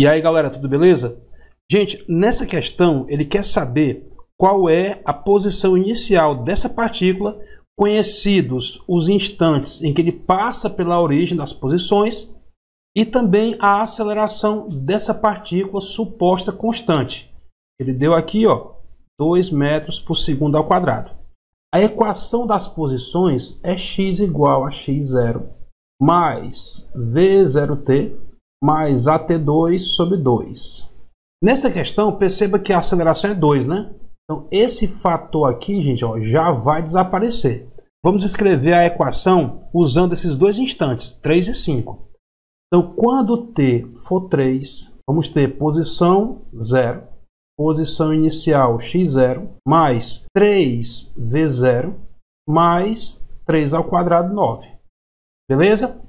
E aí, galera, tudo beleza? Gente, nessa questão, ele quer saber qual é a posição inicial dessa partícula, conhecidos os instantes em que ele passa pela origem das posições e também a aceleração dessa partícula suposta constante. Ele deu aqui, ó, 2 metros por segundo ao quadrado. A equação das posições é x igual a x0 mais v0t mais AT2 sobre 2. Nessa questão, perceba que a aceleração é 2, né? Então, esse fator aqui, gente, ó, já vai desaparecer. Vamos escrever a equação usando esses dois instantes, 3 e 5. Então, quando t for 3, vamos ter posição 0, posição inicial x0, mais 3v0, mais 3 ao quadrado, 9. Beleza?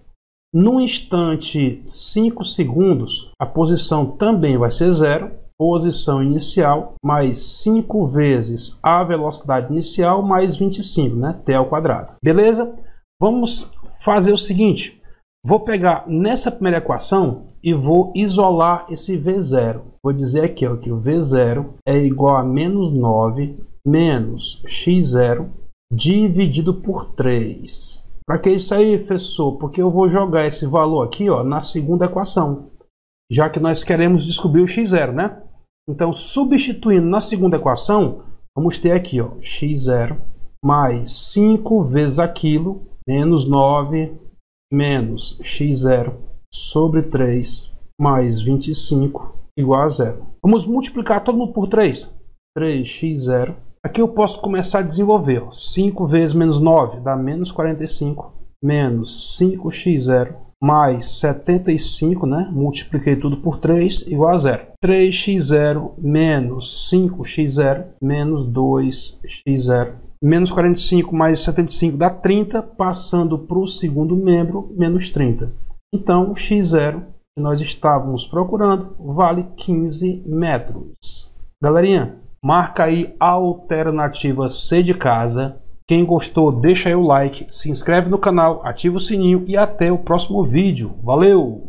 No instante 5 segundos, a posição também vai ser zero. Posição inicial mais 5 vezes a velocidade inicial mais 25, né? T ao quadrado. Beleza? Vamos fazer o seguinte. Vou pegar nessa primeira equação e vou isolar esse V0. Vou dizer aqui ó, que o V0 é igual a menos 9 menos x0 dividido por 3. Para que isso aí, professor? Porque eu vou jogar esse valor aqui ó, na segunda equação, já que nós queremos descobrir o x0, né? Então, substituindo na segunda equação, vamos ter aqui ó, x0 mais 5 vezes aquilo, menos 9, menos x0 sobre 3, mais 25, igual a zero. Vamos multiplicar todo mundo por 3. 3x0 Aqui eu posso começar a desenvolver. Ó. 5 vezes menos 9 dá menos 45, menos 5x0 mais 75, né? Multipliquei tudo por 3, igual a zero. 3x0 menos 5x0 menos 2x0. Menos 45 mais 75 dá 30, passando para o segundo membro, menos 30. Então, x0 que nós estávamos procurando vale 15 metros. Galerinha, Marca aí a alternativa C de casa. Quem gostou, deixa aí o like, se inscreve no canal, ativa o sininho e até o próximo vídeo. Valeu!